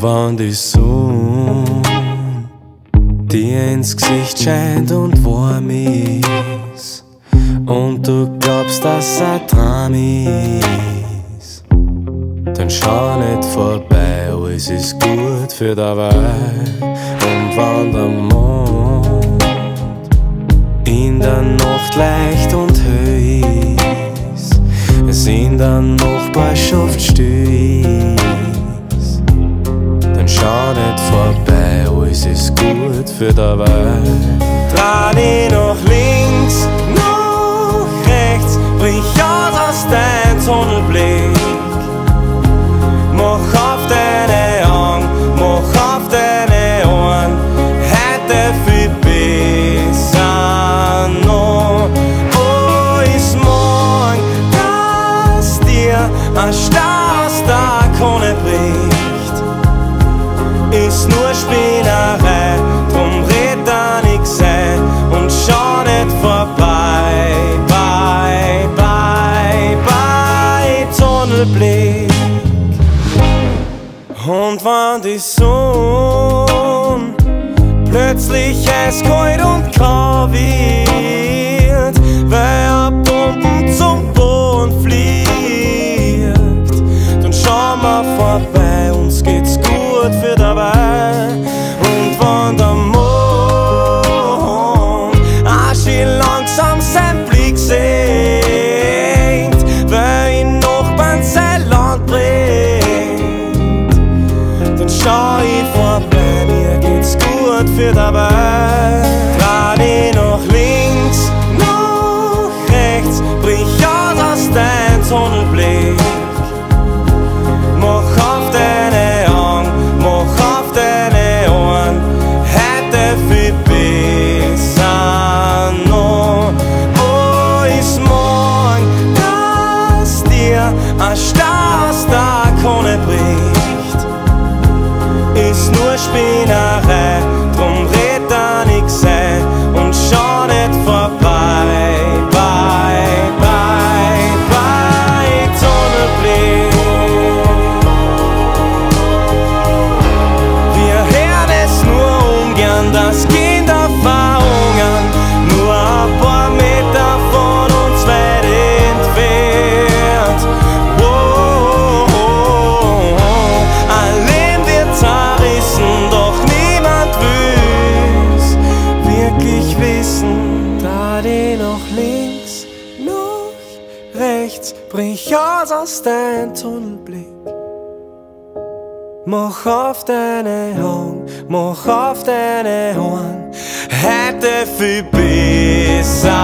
Und wann die Sonne dir ins Gesicht scheint und warm ist. Und du glaubst, dass er dran ist, dann schau nicht vorbei, alles ist gut für dabei. Und wann der Mond in der Nacht leicht und hell ist, es in der Nachbarschaft still schau nicht vorbei, alles ist gut für dabei. Dreh dich nach links, Tunnelblick. Und wann die Sonne plötzlich eiskalt und grau wird, weil ein Pumpen zum Boden fliegt, dann schau mal vorbei, uns geht's gut für dabei. Und wann der gut für dabei. Dich nach links, nach rechts, brich aus aus dein Tunnelblick. Mach auf deine Augen, mach auf deine Ohren, heute viel besser noch. Oh, ist morgen, dass dir ein Star aus der Krone bricht, ist nur Spinnerei, Da die noch links, noch rechts, brich aus aus dein Tunnelblick. Mach auf deine Augen, mach auf deine Ohren, heute viel besser